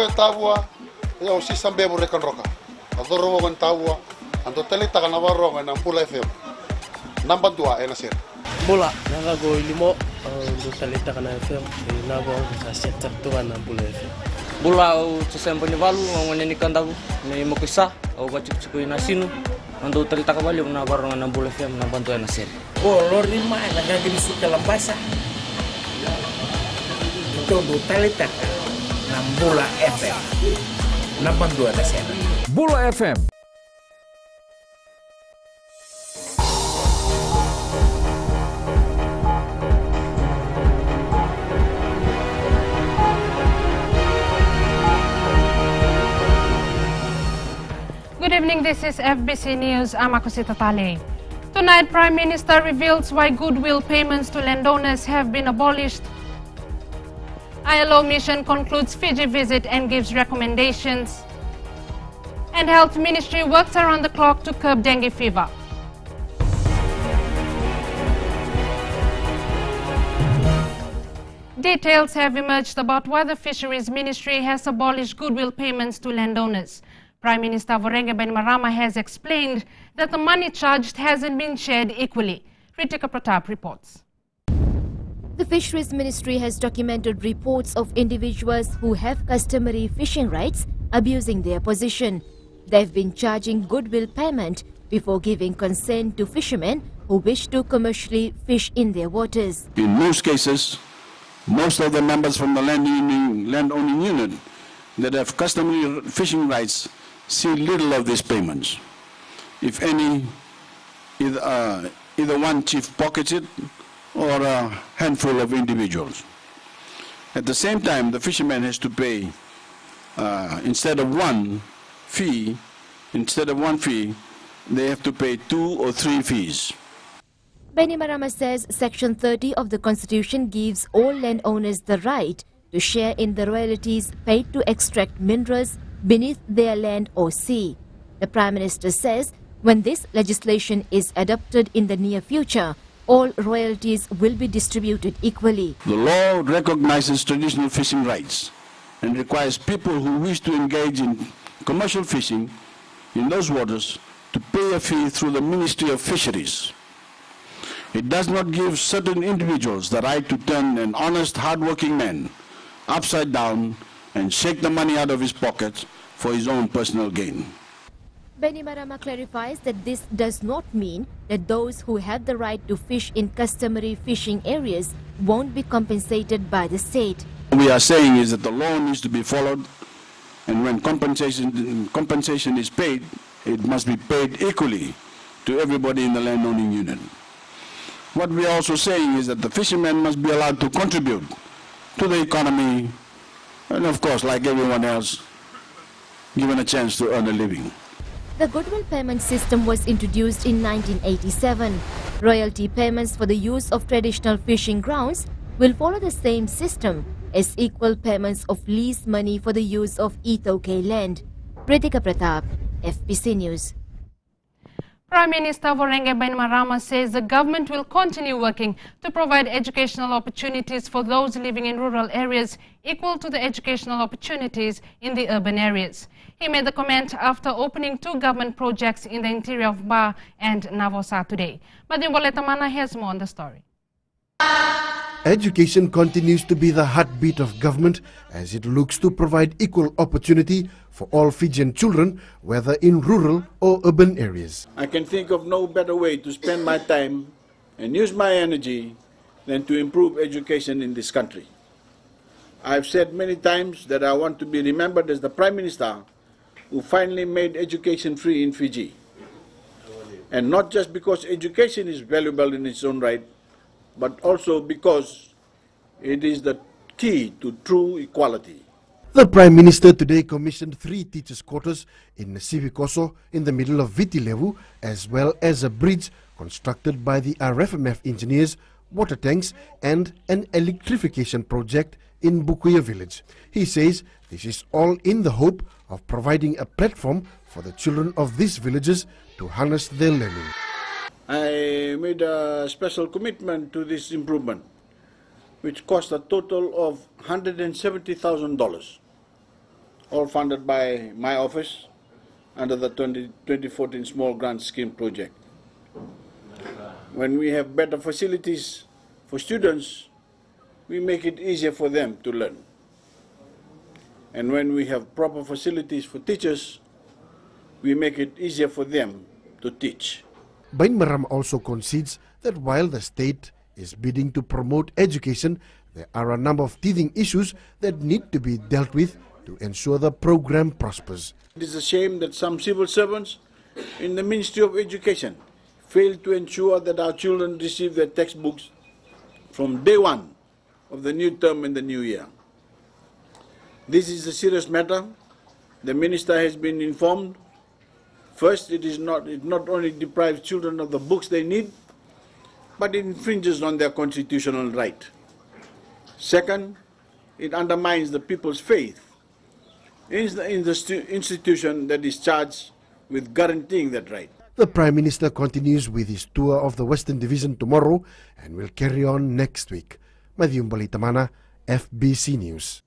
ko tabua ya usi sambe bu rekan roka adoro kan tabua anto tele ta kana waro ngana pula fm namba 2 ena sir bola nanga go limo, anto tele ta kana fm na go ka setta to kana pula fm bola o tsembo ni valu ngone ni kandabu ni mokisa o ga chukchuku na sinu anto tele ta kawali na waro ngana pula fm na bantu ena sir bo oh, lori ma na ga gimsu kalambasa tali talita. Ka ng Bula FM. Nabanduan na siya. Bula FM Good evening, this is FBC News. I'm Akosita Tale. Tonight, Prime Minister reveals why goodwill payments to landowners have been abolished. ILO mission concludes Fiji visit and gives recommendations. And Health Ministry works around the clock to curb dengue fever. Details have emerged about why the Fisheries Ministry has abolished goodwill payments to landowners. Prime Minister Voreqe Bainimarama has explained that the money charged hasn't been shared equally. Ritika Pratap reports. The Fisheries Ministry has documented reports of individuals who have customary fishing rights abusing their position. They've been charging goodwill payment before giving consent to fishermen who wish to commercially fish in their waters. In most cases, most of the members from the land owning, land owning unit that have customary fishing rights see little of these payments. If any, either, uh, either one chief pockets it or a handful of individuals. At the same time, the fisherman has to pay, uh, instead of one fee, instead of one fee, they have to pay two or three fees. Bainimarama says Section 30 of the Constitution gives all landowners the right to share in the royalties paid to extract minerals beneath their land or sea. The Prime Minister says when this legislation is adopted in the near future, all royalties will be distributed equally. The law recognizes traditional fishing rights and requires people who wish to engage in commercial fishing in those waters to pay a fee through the Ministry of Fisheries. It does not give certain individuals the right to turn an honest, hard-working man upside down and shake the money out of his pocket for his own personal gain. Bainimarama clarifies that this does not mean that those who have the right to fish in customary fishing areas won't be compensated by the state. What we are saying is that the law needs to be followed and when compensation, compensation is paid, it must be paid equally to everybody in the landowning unit. What we are also saying is that the fishermen must be allowed to contribute to the economy and of course, like everyone else, given a chance to earn a living. The goodwill payment system was introduced in 1987. Royalty payments for the use of traditional fishing grounds will follow the same system as equal payments of lease money for the use of iTaukei land. Pritika Pratap, FBC News. Prime Minister Voreqe Bainimarama says the government will continue working to provide educational opportunities for those living in rural areas equal to the educational opportunities in the urban areas. He made the comment after opening two government projects in the interior of Ba and Navosa today. Madin Boletamana has more on the story. Education continues to be the heartbeat of government as it looks to provide equal opportunity for all Fijian children, whether in rural or urban areas. I can think of no better way to spend my time and use my energy than to improve education in this country. I've said many times that I want to be remembered as the Prime Minister who finally made education free in Fiji. And not just because education is valuable in its own right, but also because it is the key to true equality. The Prime Minister today commissioned three teachers' quarters in Sivikoso in the middle of Vitilevu, as well as a bridge constructed by the RFMF engineers, water tanks, and an electrification project in Bukuya village. He says this is all in the hope of providing a platform for the children of these villages to harness their learning. I made a special commitment to this improvement, which cost a total of $170,000. all funded by my office under the 20, 2014 Small Grant Scheme project. When we have better facilities for students, we make it easier for them to learn. And when we have proper facilities for teachers, we make it easier for them to teach. Bainimarama also concedes that while the state is bidding to promote education, there are a number of teething issues that need to be dealt with to ensure the program prospers. It is a shame that some civil servants in the Ministry of Education fail to ensure that our children receive their textbooks from day one of the new term in the new year. This is a serious matter. The minister has been informed. First, it is not it not only deprives children of the books they need, but it infringes on their constitutional right. Second, it undermines the people's faith in the, in the institution that is charged with guaranteeing that right. The Prime Minister continues with his tour of the Western Division tomorrow and will carry on next week. Madhyum Balitamana, FBC News.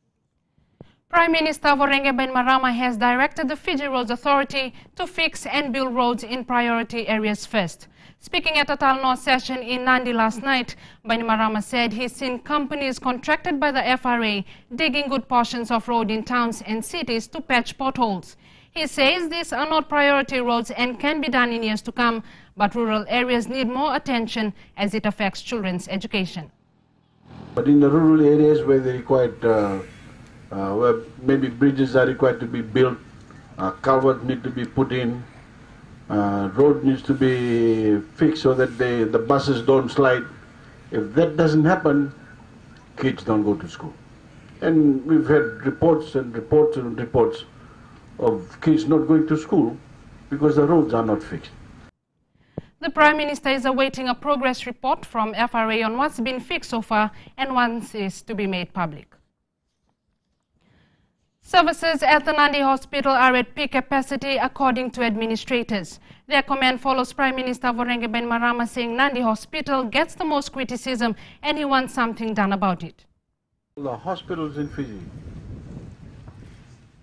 Prime Minister Voreqe Bainimarama has directed the Fiji Roads Authority to fix and build roads in priority areas first. Speaking at a Talanoa session in Nadi last night, Bainimarama said he's seen companies contracted by the FRA digging good portions of road in towns and cities to patch potholes. He says these are not priority roads and can be done in years to come, but rural areas need more attention as it affects children's education. But in the rural areas where they require uh, uh, where maybe bridges are required to be built, uh, culverts need to be put in, uh, road needs to be fixed so that they, the buses don't slide. If that doesn't happen, kids don't go to school. And we've had reports and reports and reports of kids not going to school because the roads are not fixed. The Prime Minister is awaiting a progress report from FRA on what's been fixed so far and what is to be made public. Services at the Nandi Hospital are at peak capacity according to administrators. Their comment follows Prime Minister Voreqe Bainimarama saying Nandi Hospital gets the most criticism and he wants something done about it. The hospitals in Fiji.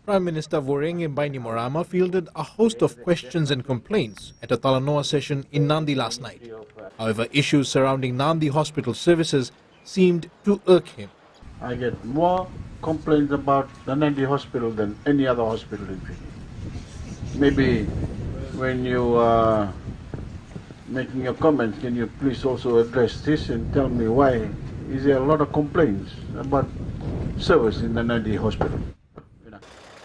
Prime Minister Voreqe Bainimarama fielded a host of questions and complaints at a Talanoa session in Nandi last night. However, issues surrounding Nandi Hospital services seemed to irk him. I get more complaints about the Nadi hospital than any other hospital in Fiji. Maybe when you are making your comments, can you please also address this and tell me why is there a lot of complaints about service in the Nadi hospital?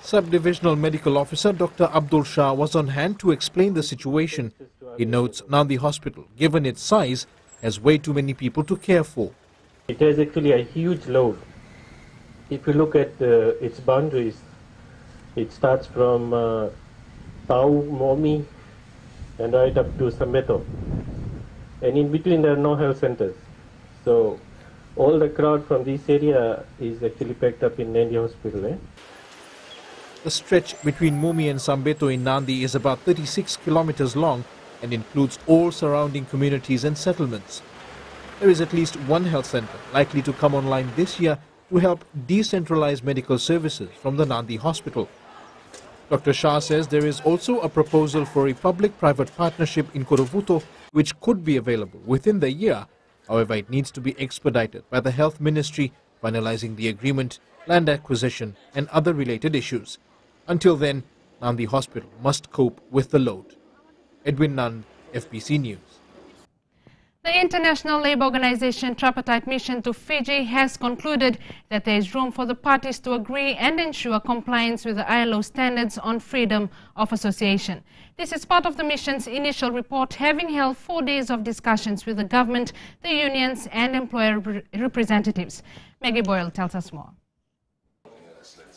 Subdivisional Medical Officer Dr. Abdul Shah was on hand to explain the situation. He notes Nandi Hospital, given its size, has way too many people to care for. It has actually a huge load. If you look at uh, its boundaries, it starts from uh, Tau, Momi, and right up to Sambeto. And in between there are no health centers. So all the crowd from this area is actually packed up in Nandi Hospital. Eh? The stretch between Momi and Sambeto in Nandi is about 36 kilometers long and includes all surrounding communities and settlements there is at least one health center likely to come online this year to help decentralize medical services from the Nandi hospital. Dr. Shah says there is also a proposal for a public-private partnership in Korovuto which could be available within the year. However, it needs to be expedited by the Health Ministry, finalizing the agreement, land acquisition and other related issues. Until then, Nandi Hospital must cope with the load. Edwin Nand, FBC News. The International Labour Organization Tripartite Mission to Fiji has concluded that there is room for the parties to agree and ensure compliance with the ILO standards on freedom of association. This is part of the mission's initial report, having held four days of discussions with the government, the unions, and employer representatives. Maggie Boyle tells us more.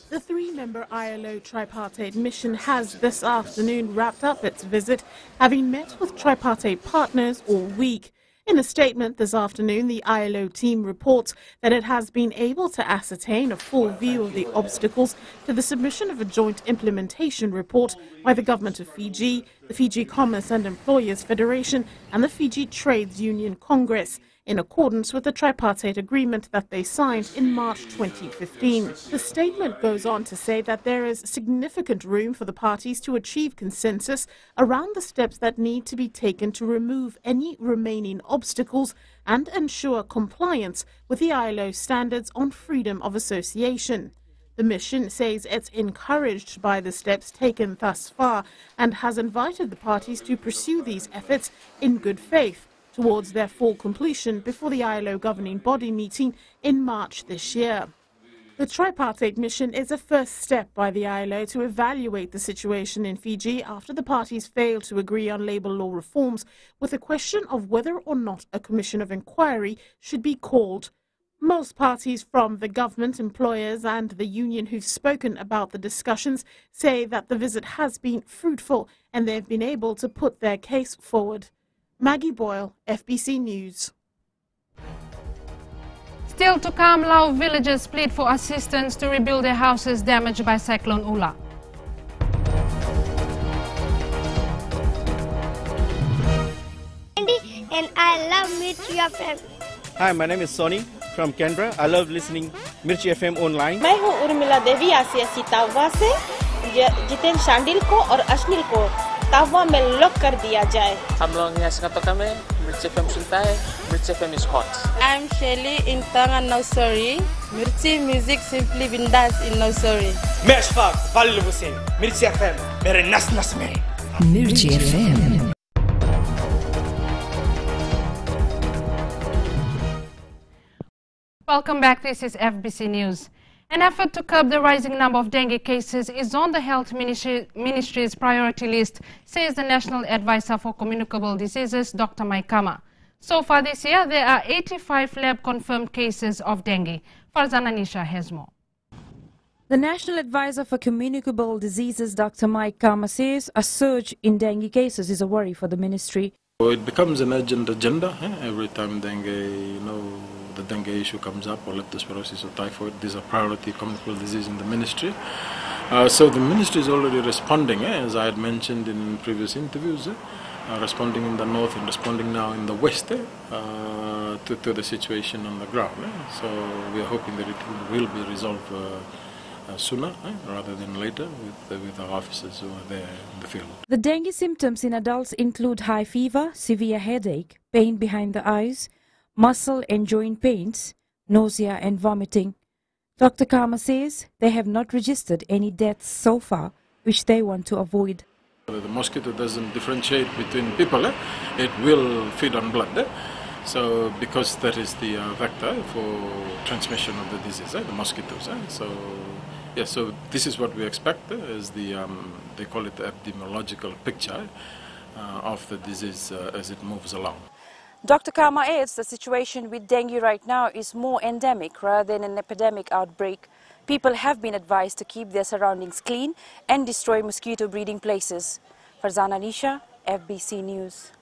The three-member ILO tripartite mission has this afternoon wrapped up its visit, having met with tripartite partners all week. In a statement this afternoon, the ILO team reports that it has been able to ascertain a full view of the obstacles to the submission of a joint implementation report by the Government of Fiji, the Fiji Commerce and Employers Federation, and the Fiji Trades Union Congress. In accordance with the tripartite agreement that they signed in March 2015. The statement goes on to say that there is significant room for the parties to achieve consensus around the steps that need to be taken to remove any remaining obstacles and ensure compliance with the ILO standards on freedom of association. The mission says it's encouraged by the steps taken thus far and has invited the parties to pursue these efforts in good faith towards their full completion before the ILO governing body meeting in March this year. The tripartite mission is a first step by the ILO to evaluate the situation in Fiji after the parties failed to agree on labour law reforms, with the question of whether or not a commission of inquiry should be called. Most parties from the government, employers, and the union who've spoken about the discussions say that the visit has been fruitful and they've been able to put their case forward. Maggie Boyle, FBC News. Still to come, Lau villagers plead for assistance to rebuild their houses damaged by Cyclone Ula. Andy, and I love Mirchi FM. Hi, my name is Sony from Canberra. I love listening Mirchi FM online. मैं हूँ उर्मिला देवी आसिया सीतावा से जितेन शांडिल को और अश्निल को तावा में lock कर दिया जाए हम लोग यहाँ से कतो कमे मिर्ची एफएम सुनता है मिर्ची FM is hot I'm Shelly in Tanga Nursery. Mirchi music simply bindas in nursery. मैं अशफाक वालिल हुसैन मिर्ची एफएम मेरे नस नस में Mirchi FM Welcome back. This is FBC News. An effort to curb the rising number of dengue cases is on the Health Ministry, Ministry's priority list, says the National Advisor for Communicable Diseases, Dr. Mike Kama. So far this year, there are 85 lab-confirmed cases of dengue. Farzana Nisha has more. The National Advisor for Communicable Diseases, Dr. Mike Kama, says a surge in dengue cases is a worry for the ministry. It becomes an urgent agenda eh? every time dengue, you know, the dengue issue comes up, or leptospirosis or typhoid. These are priority communicable disease in the ministry. Uh, so the ministry is already responding, eh, as I had mentioned in previous interviews, eh, uh, responding in the north and responding now in the west eh, uh, to, to, the situation on the ground. Eh. So we are hoping that it will be resolved uh, uh, sooner eh, rather than later with, with our officers who are there in the field. The dengue symptoms in adults include high fever, severe headache, pain behind the eyes, muscle and joint pains, nausea and vomiting. Dr. Kama says they have not registered any deaths so far, which they want to avoid. The mosquito doesn't differentiate between people, eh? it will feed on blood. Eh? So, because that is the uh, vector for transmission of the disease, eh? the mosquitoes. So, yeah, so this is what we expect as the, um, they call it the epidemiological picture uh, of the disease uh, as it moves along. Dr. Kama adds the situation with dengue right now is more endemic rather than an epidemic outbreak. People have been advised to keep their surroundings clean and destroy mosquito breeding places. Farzana Nisha, FBC News.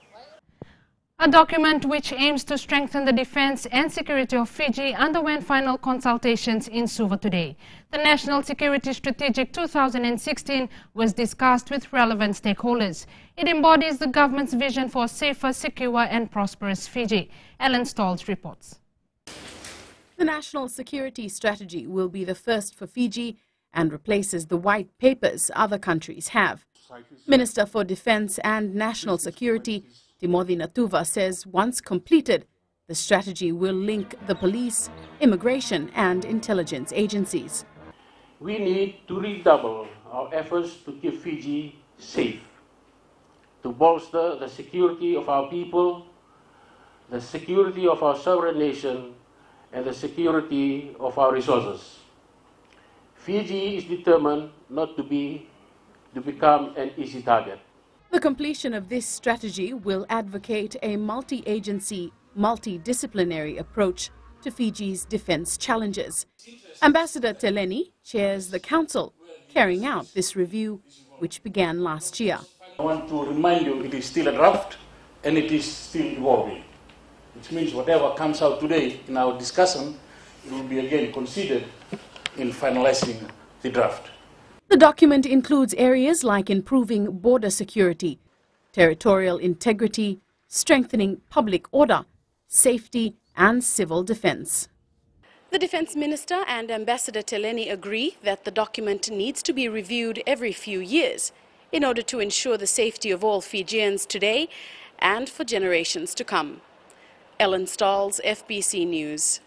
A document which aims to strengthen the defense and security of Fiji underwent final consultations in Suva today. The National Security Strategic 2016 was discussed with relevant stakeholders. It embodies the government's vision for a safer, secure and prosperous Fiji. Ellen Stolz reports. The National Security Strategy will be the first for Fiji and replaces the white papers other countries have. Minister for Defense and National Security Timothy Natuva says once completed, the strategy will link the police, immigration and intelligence agencies. We need to redouble our efforts to keep Fiji safe, to bolster the security of our people, the security of our sovereign nation, and the security of our resources. Fiji is determined not to be to become an easy target. The completion of this strategy will advocate a multi-agency, multidisciplinary approach to Fiji's defense challenges. Ambassador Teleni chairs the council carrying out this review, which began last year. I want to remind you it is still a draft and it is still evolving, which means whatever comes out today in our discussion it will be again considered in finalizing the draft. The document includes areas like improving border security, territorial integrity, strengthening public order, safety, and civil defense. The Defense Minister and Ambassador Teleni agree that the document needs to be reviewed every few years in order to ensure the safety of all Fijians today and for generations to come. Ellen Stalls, FBC News.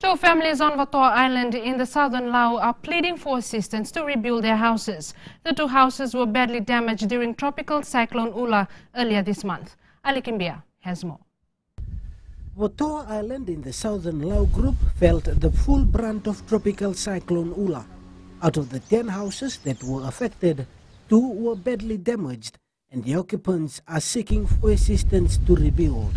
Two families on Vatoa Island in the southern Lau are pleading for assistance to rebuild their houses. The two houses were badly damaged during tropical cyclone Ula earlier this month. Ali Kimbia has more. Vatoa Island in the southern Lau group felt the full brunt of tropical cyclone Ula. Out of the 10 houses that were affected, two were badly damaged and the occupants are seeking for assistance to rebuild.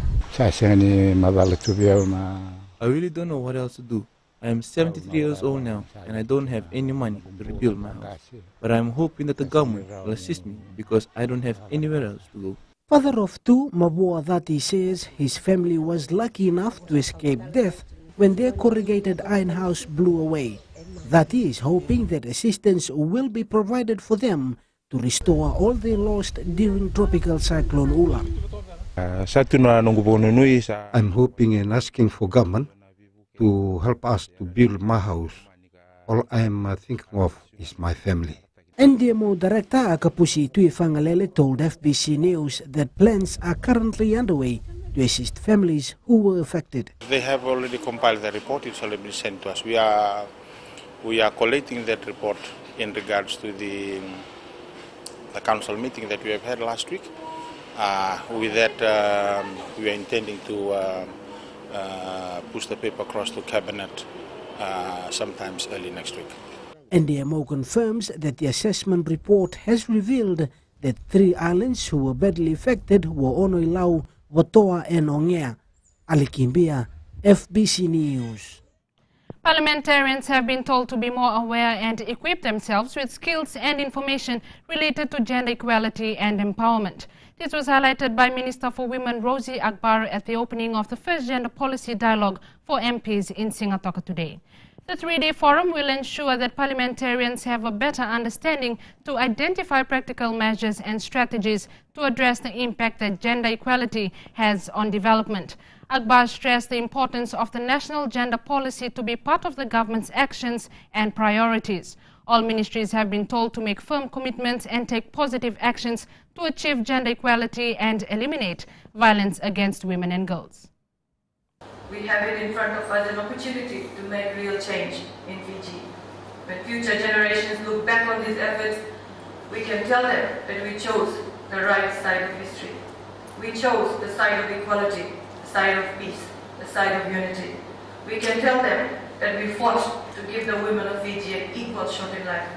I really don't know what else to do. I am 73 years old now and I don't have any money to rebuild my house. But I am hoping that the government will assist me because I don't have anywhere else to go. Father of two, Mabua Dhati says his family was lucky enough to escape death when their corrugated iron house blew away. That is hoping that assistance will be provided for them to restore all they lost during tropical cyclone Ula. I'm hoping and asking for government to help us to build my house. All I'm uh, thinking of is my family. NDMO Director Akapusi Tuifagalele told FBC News that plans are currently underway to assist families who were affected. They have already compiled the report, it's already been sent to us. We are, we are collating that report in regards to the, the council meeting that we have had last week. Uh, with that, um, we are intending to uh, uh, push the paper across to cabinet uh, sometimes early next week. NDMO confirms that the assessment report has revealed that three islands who were badly affected were Onoilau, Vatoa and Ogea. Ali Kimbia, FBC News. Parliamentarians have been told to be more aware and equip themselves with skills and information related to gender equality and empowerment. This was highlighted by Minister for Women Rosy Akbar at the opening of the first gender policy dialogue for MPs in Sigatoka today. The three-day forum will ensure that parliamentarians have a better understanding to identify practical measures and strategies to address the impact that gender equality has on development. Akbar stressed the importance of the national gender policy to be part of the government's actions and priorities. All ministries have been told to make firm commitments and take positive actions to achieve gender equality and eliminate violence against women and girls. We have it in front of us an opportunity to make real change in Fiji. When future generations look back on these efforts, we can tell them that we chose the right side of history. We chose the side of equality, the side of peace, the side of unity. We can tell them that we fought to give the women of Fiji an equal shot in life.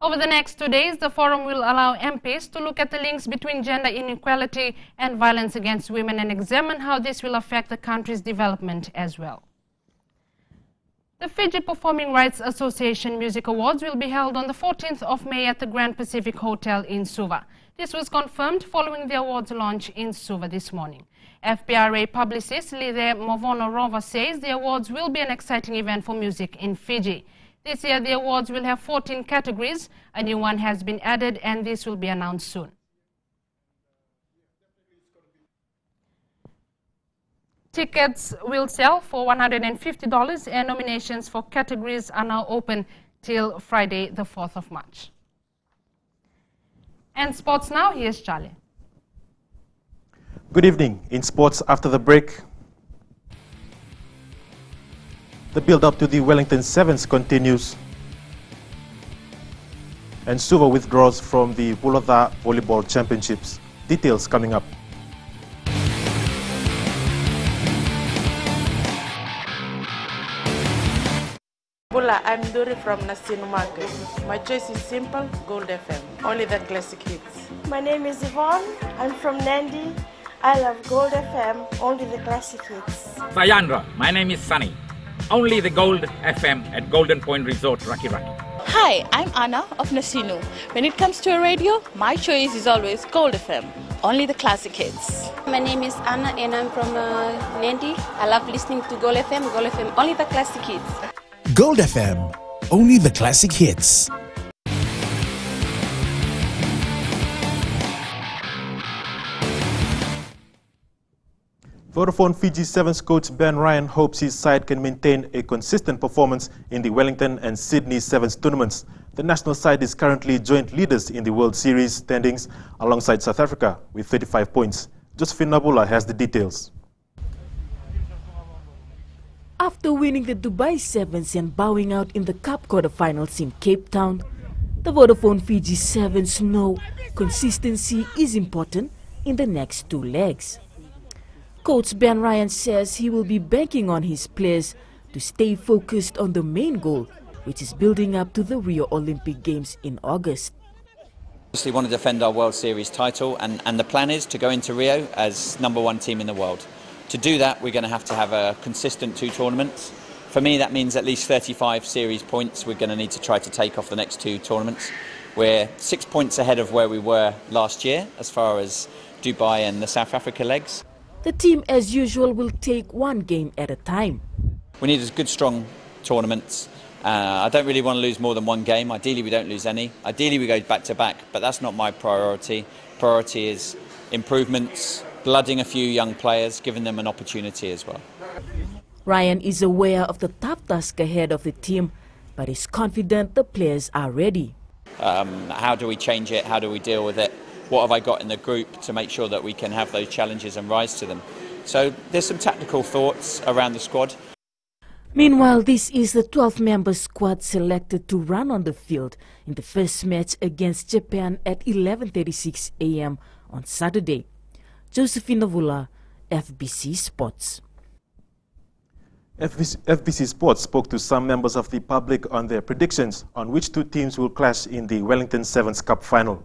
Over the next two days, the forum will allow MPs to look at the links between gender inequality and violence against women and examine how this will affect the country's development as well. The Fiji Performing Rights Association Music Awards will be held on the 14th of May at the Grand Pacific Hotel in Suva. This was confirmed following the awards launch in Suva this morning. FPRA publicist Lide Movono Rova says the awards will be an exciting event for music in Fiji. This year, the awards will have 14 categories. A new one has been added, and this will be announced soon. Tickets will sell for $150, and nominations for categories are now open till Friday, the 4th of March. And sports now, here's Charlie. Good evening. In sports, after the break, the build-up to the Wellington Sevens continues. And Suva withdraws from the Bulotha Volleyball Championships. Details coming up. Bula, I'm Dori from Nasinu Market. My choice is simple, Gold FM. Only the classic hits. My name is Yvonne. I'm from Nandi. I love Gold FM, only the classic hits. Sayandra, my name is Sunny. Only the Gold FM at Golden Point Resort, Raki Raki. Hi, I'm Anna of Nasinu. When it comes to a radio, my choice is always Gold FM. Only the classic hits. My name is Anna and I'm from uh, Nandi. I love listening to Gold FM. Gold FM, only the classic hits. Gold FM, only the classic hits. Vodafone Fiji Sevens coach Ben Ryan hopes his side can maintain a consistent performance in the Wellington and Sydney Sevens tournaments. The national side is currently joint leaders in the World Series standings alongside South Africa with 35 points. Josephine Nabula has the details. After winning the Dubai Sevens and bowing out in the Cup quarterfinals in Cape Town, the Vodafone Fiji Sevens know consistency is important in the next two legs. Coach Ben Ryan says he will be banking on his players to stay focused on the main goal, which is building up to the Rio Olympic Games in August. Obviously want to defend our World Series title and, and the plan is to go into Rio as number one team in the world. To do that, we're going to have to have a consistent two tournaments. For me, that means at least 35 series points we're going to need to try to take off the next two tournaments. We're six points ahead of where we were last year as far as Dubai and the South Africa legs. The team, as usual, will take one game at a time. We need a good, strong tournament. Uh, I don't really want to lose more than one game. Ideally, we don't lose any. Ideally, we go back to back, but that's not my priority. Priority is improvements, blooding a few young players, giving them an opportunity as well. Ryan is aware of the tough task ahead of the team, but is confident the players are ready. Um, how do we change it? How do we deal with it? What have I got in the group to make sure that we can have those challenges and rise to them? So there's some tactical thoughts around the squad. Meanwhile, this is the 12-member squad selected to run on the field in the first match against Japan at 11.36 a.m. on Saturday. Josephine Navula, FBC Sports. FBC, FBC, Sports spoke to some members of the public on their predictions on which two teams will clash in the Wellington Sevens Cup final.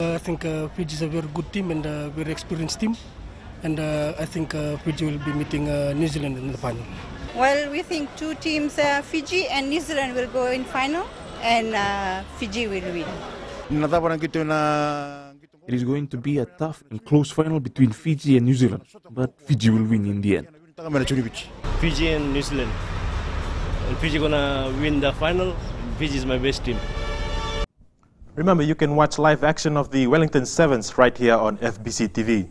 Uh, I think uh, Fiji is a very good team and a very experienced team, and uh, I think uh, Fiji will be meeting uh, New Zealand in the final. Well, we think two teams, uh, Fiji and New Zealand, will go in final, and Fiji will win. It is going to be a tough and close final between Fiji and New Zealand, but Fiji will win in the end. Fiji and New Zealand. And Fiji gonna win the final. Fiji is my best team. Remember, you can watch live action of the Wellington Sevens right here on FBC TV.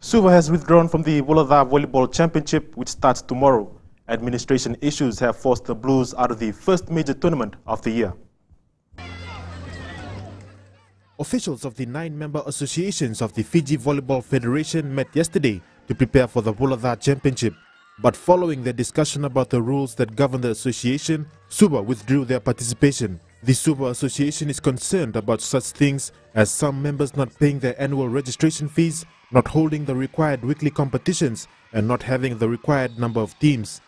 Suva has withdrawn from the Vuladhar Volleyball Championship, which starts tomorrow. Administration issues have forced the Blues out of the first major tournament of the year. Officials of the nine-member associations of the Fiji Volleyball Federation met yesterday to prepare for the Vuladhar Championship. But following their discussion about the rules that govern the association, Suva withdrew their participation. The Suva Association is concerned about such things as some members not paying their annual registration fees, not holding the required weekly competitions, and not having the required number of teams.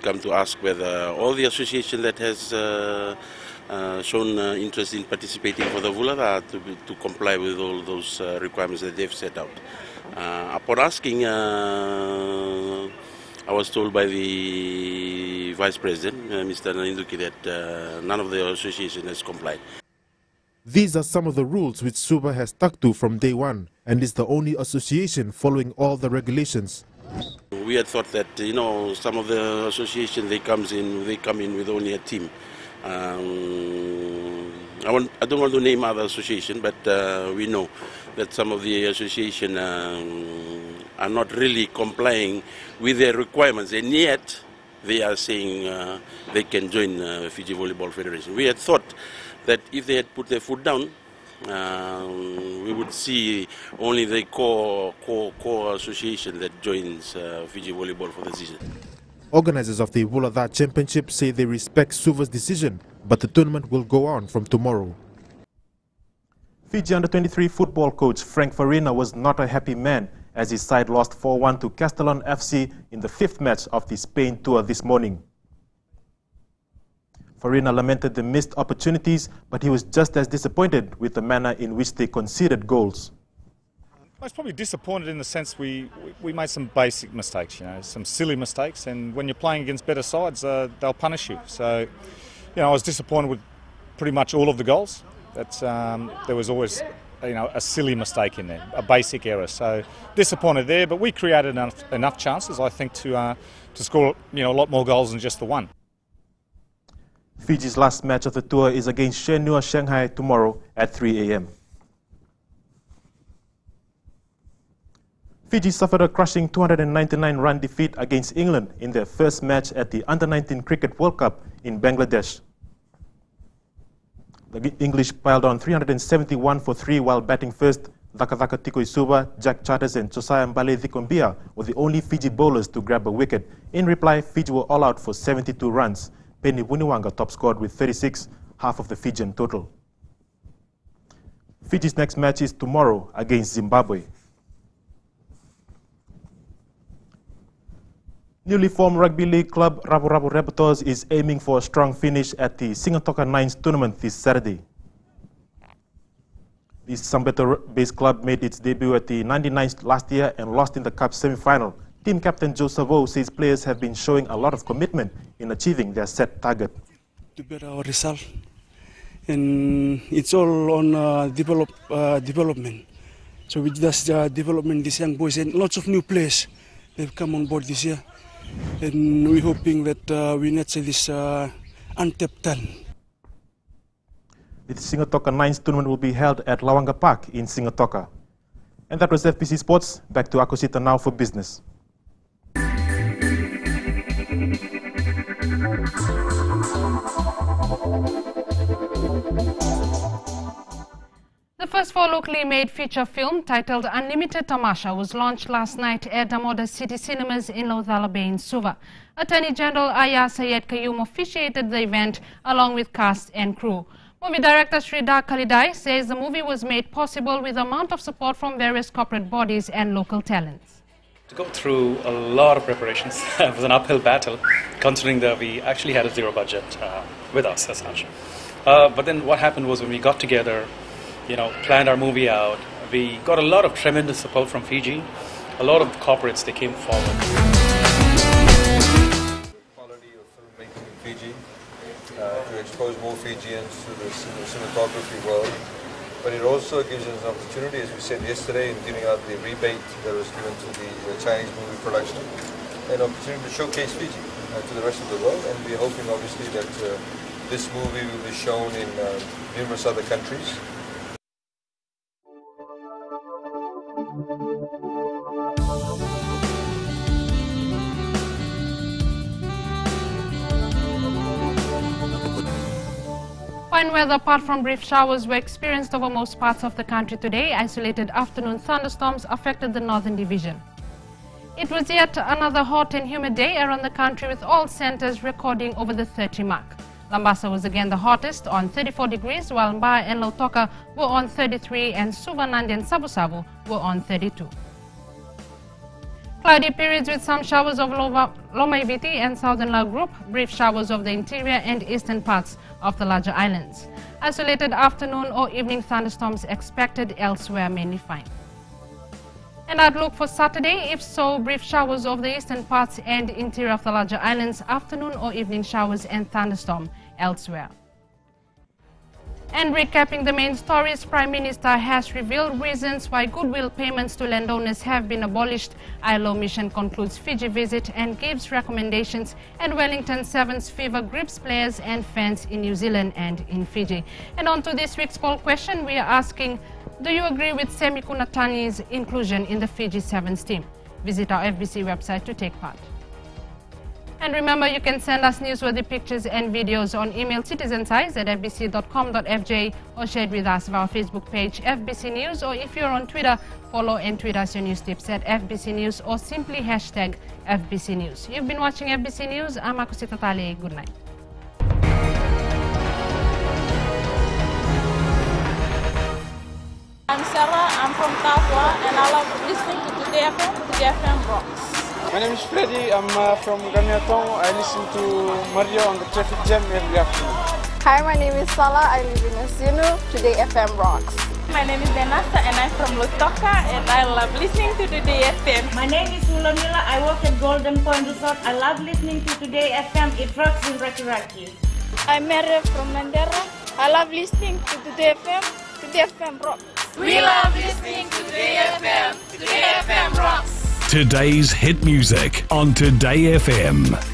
Come to ask whether all the association that has uh, uh, shown uh, interest in participating for the Vuladhar to, to comply with all those uh, requirements that they've set out. Uh, upon asking, uh, I was told by the Vice President, uh, Mr. Naninduki, that none of the association has complied. These are some of the rules which Suva has stuck to from day one and is the only association following all the regulations. We had thought that you know some of the association they comes in they come in with only a team. Um, I, want, I don't want to name other association, but uh, we know that some of the association um, are not really complying with their requirements, and yet they are saying uh, they can join uh, Fiji Volleyball Federation. We had thought that if they had put their foot down, um, we would see only the core, core, core association that joins uh, Fiji Volleyball for the season. Organizers of the Vuladhar Championship say they respect Suva's decision, but the tournament will go on from tomorrow. Fiji under-23 football coach Frank Farina was not a happy man as his side lost 4-1 to Castellon FC in the fifth match of the Spain tour this morning. Farina lamented the missed opportunities, but he was just as disappointed with the manner in which they conceded goals. I was probably disappointed in the sense we, we made some basic mistakes, you know, some silly mistakes, and when you're playing against better sides, uh, they'll punish you. So, you know, I was disappointed with pretty much all of the goals. That um, there was always, you know, a silly mistake in there, a basic error. So disappointed there, but we created enough, enough chances, I think, to uh, to score, you know, a lot more goals than just the one. Fiji's last match of the tour is against Shenhua Shanghai tomorrow at 3 a.m. Fiji suffered a crushing 299-run defeat against England in their first match at the Under-19 Cricket World Cup in Bangladesh. The English piled on 371 for 3 while batting first. Dakataka Tiko Isuba, Jack Charters and Josiah Mbale Dikombia were the only Fiji bowlers to grab a wicket. In reply, Fiji were all out for 72 runs. Penny Wuniwanga top scored with 36, half of the Fijian total. Fiji's next match is tomorrow against Zimbabwe. Newly formed rugby league club Rabu Rabu Raptors is aiming for a strong finish at the Sigatoka Nines tournament this Saturday. The Sambeto-based club made its debut at the 99th last year and lost in the cup semi-final. Team captain Joe Savo says players have been showing a lot of commitment in achieving their set target. To better our result, and it's all on uh, develop, uh, development. So with this uh, development, these young boys and lots of new players, they've come on board this year and we're hoping that uh, we nurture this uh, untapped talent. The Sigatoka Nines tournament will be held at Lawaqa Park in Sigatoka. And that was FBC Sports. Back to Akosita now for business. The first four locally made feature film titled Unlimited Tamasha was launched last night at Damodar City Cinemas in Laucala Bay in Suva. Attorney General Aiyaz Sayed-Khaiyum officiated the event along with cast and crew. Movie director Sridhar Kalidai says the movie was made possible with amount of support from various corporate bodies and local talents. To go through a lot of preparations it was an uphill battle, considering that we actually had a zero budget uh, with us as such. Uh, but then what happened was when we got together, you know, planned our movie out. We got a lot of tremendous support from Fiji. A lot of corporates, they came forward. Quality of filmmaking in Fiji, uh, to expose more Fijians to the cinematography world. But it also gives us an opportunity, as we said yesterday, in giving out the rebate that was given to the Chinese movie production, an opportunity to showcase Fiji uh, to the rest of the world. And we're hoping, obviously, that uh, this movie will be shown in uh, numerous other countries. Weather apart from brief showers were experienced over most parts of the country today. Isolated afternoon thunderstorms affected the northern division. It was yet another hot and humid day around the country with all centers recording over the 30 mark. Lambasa was again the hottest on 34 degrees while Ba and Lautoka were on 33 and Suvanandi and Savu Savu were on 32. Cloudy periods with some showers of Loma Iviti and Southern Lau Group, brief showers of the interior and eastern parts of the larger islands. Isolated afternoon or evening thunderstorms expected elsewhere, mainly fine. An outlook for Saturday, if so, brief showers of the eastern parts and interior of the larger islands, afternoon or evening showers and thunderstorm elsewhere. And recapping the main stories, Prime Minister has revealed reasons why goodwill payments to landowners have been abolished. ILO mission concludes Fiji visit and gives recommendations. And Wellington Sevens fever grips players and fans in New Zealand and in Fiji. And on to this week's poll question, we are asking, do you agree with Semi Kunatani's inclusion in the Fiji Sevens team? Visit our FBC website to take part. And remember, you can send us newsworthy pictures and videos on email citizensize at fbc.com.fj or share it with us via our Facebook page, FBC News, or if you're on Twitter, follow and tweet us your news tips at FBC News or simply hashtag FBC News. You've been watching FBC News. I'm Akosita Tale. Good night. I'm Sarah, I'm from Tafwa, and I love listening to Today FM, Today FM rocks. My name is Freddy. I'm uh, from Gamiatong. I listen to Mario on the traffic jam every afternoon. Hi, my name is Salah. I live in Asinu. Today FM rocks. My name is Denasa and I'm from Lautoka and I love listening to Today FM. My name is Mulamila. I work at Golden Point Resort. I love listening to Today FM. It rocks in Raki Raki. I'm Mary from Mandera. I love listening to Today FM. Today FM rocks. We love listening to Today FM. Today FM rocks. Today's hit music on Today FM.